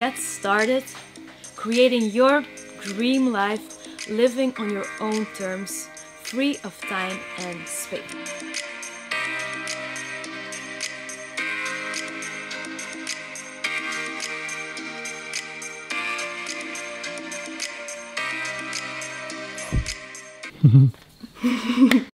Get started creating your dream life, living on your own terms, free of time and space.